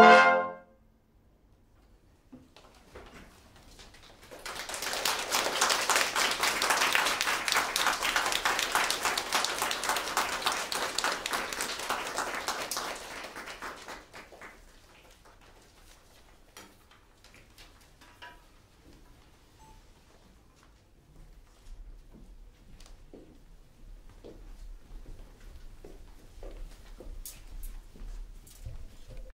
Bye.